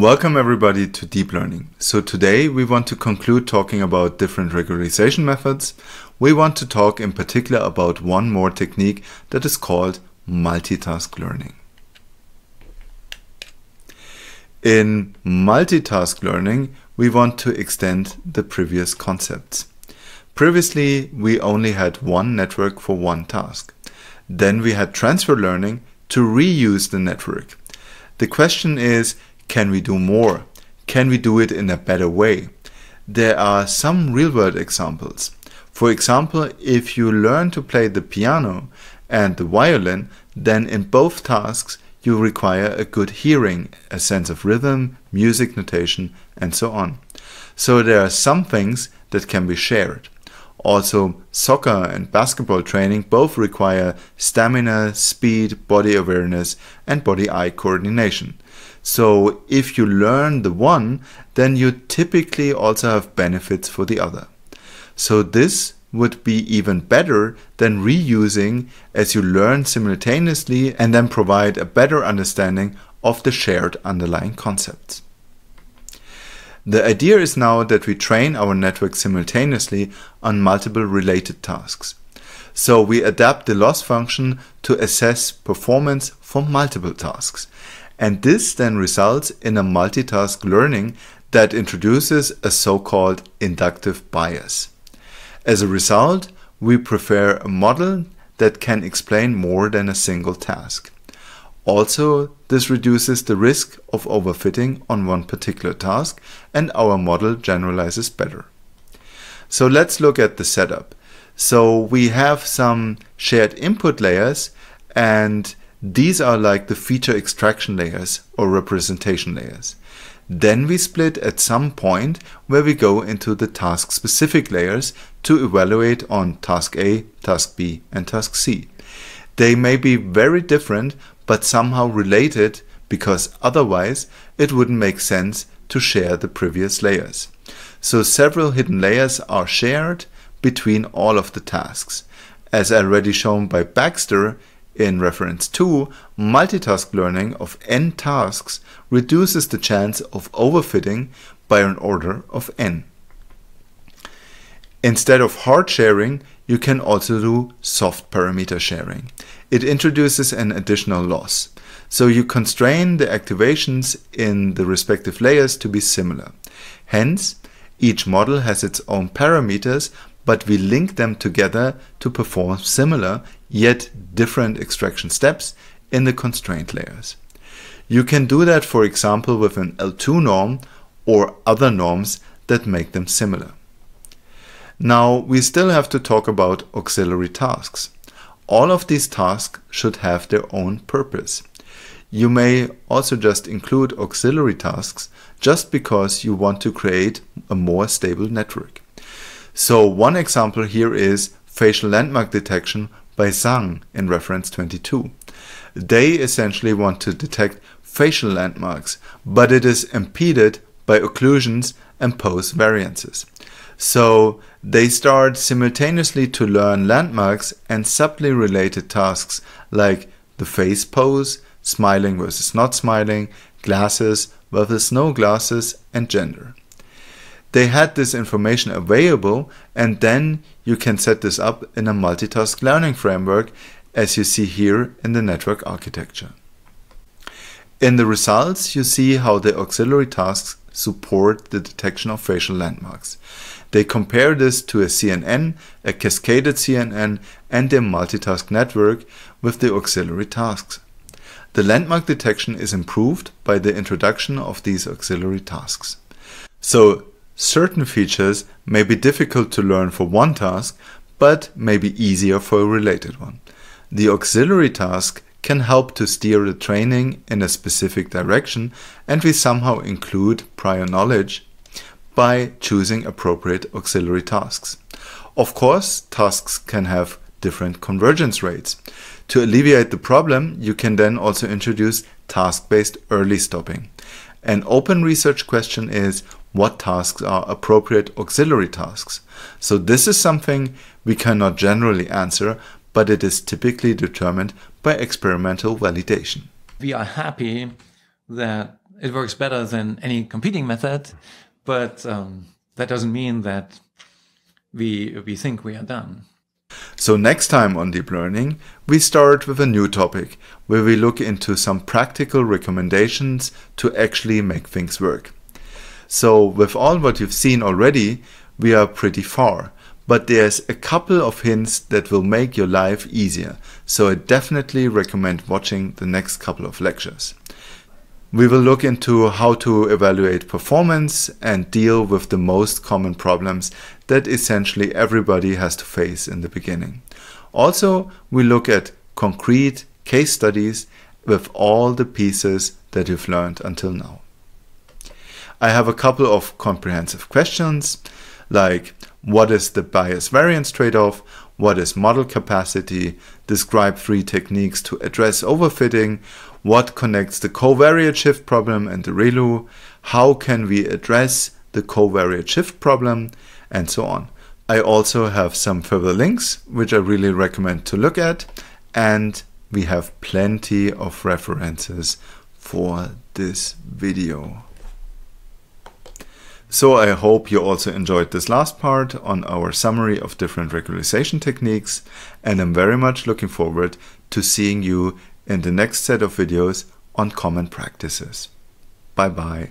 Welcome everybody to Deep Learning. So today we want to conclude talking about different regularization methods. We want to talk in particular about one more technique that is called multitask learning. In multitask learning, we want to extend the previous concepts. Previously, we only had one network for one task. Then we had transfer learning to reuse the network. The question is, can we do more? Can we do it in a better way? There are some real world examples. For example, if you learn to play the piano and the violin, then in both tasks you require a good hearing, a sense of rhythm, music notation, and so on. So there are some things that can be shared. Also, soccer and basketball training both require stamina, speed, body awareness, and body eye coordination. So if you learn the one, then you typically also have benefits for the other. So this would be even better than reusing as you learn simultaneously and then provide a better understanding of the shared underlying concepts. The idea is now that we train our network simultaneously on multiple related tasks. So we adapt the loss function to assess performance for multiple tasks. And this then results in a multitask learning that introduces a so-called inductive bias. As a result, we prefer a model that can explain more than a single task. Also, this reduces the risk of overfitting on one particular task and our model generalizes better. So let's look at the setup. So we have some shared input layers and these are like the feature extraction layers or representation layers. Then we split at some point where we go into the task specific layers to evaluate on task A, task B and task C. They may be very different but somehow related because otherwise it wouldn't make sense to share the previous layers. So several hidden layers are shared between all of the tasks. As already shown by Baxter, in reference 2, multitask learning of n tasks reduces the chance of overfitting by an order of n. Instead of hard sharing, you can also do soft parameter sharing. It introduces an additional loss. So you constrain the activations in the respective layers to be similar. Hence, each model has its own parameters, but we link them together to perform similar yet different extraction steps in the constraint layers. You can do that, for example, with an L2 norm or other norms that make them similar. Now, we still have to talk about auxiliary tasks. All of these tasks should have their own purpose. You may also just include auxiliary tasks just because you want to create a more stable network. So one example here is facial landmark detection by Zhang in reference 22. They essentially want to detect facial landmarks, but it is impeded by occlusions and pose variances. So they start simultaneously to learn landmarks and subtly related tasks like the face pose, smiling versus not smiling, glasses versus no glasses, and gender they had this information available and then you can set this up in a multitask learning framework as you see here in the network architecture. In the results you see how the auxiliary tasks support the detection of facial landmarks. They compare this to a CNN, a cascaded CNN and a multitask network with the auxiliary tasks. The landmark detection is improved by the introduction of these auxiliary tasks. So Certain features may be difficult to learn for one task, but may be easier for a related one. The auxiliary task can help to steer the training in a specific direction and we somehow include prior knowledge by choosing appropriate auxiliary tasks. Of course, tasks can have different convergence rates. To alleviate the problem, you can then also introduce task-based early stopping. An open research question is what tasks are appropriate auxiliary tasks. So this is something we cannot generally answer, but it is typically determined by experimental validation. We are happy that it works better than any competing method, but um, that doesn't mean that we, we think we are done. So next time on Deep Learning, we start with a new topic where we look into some practical recommendations to actually make things work. So with all what you've seen already, we are pretty far, but there's a couple of hints that will make your life easier. So I definitely recommend watching the next couple of lectures. We will look into how to evaluate performance and deal with the most common problems that essentially everybody has to face in the beginning. Also, we look at concrete case studies with all the pieces that you've learned until now. I have a couple of comprehensive questions like what is the bias variance trade-off, what is model capacity, describe three techniques to address overfitting, what connects the covariate shift problem and the ReLU, how can we address the covariate shift problem, and so on. I also have some further links which I really recommend to look at, and we have plenty of references for this video. So I hope you also enjoyed this last part on our summary of different regularization techniques and I'm very much looking forward to seeing you in the next set of videos on common practices. Bye bye.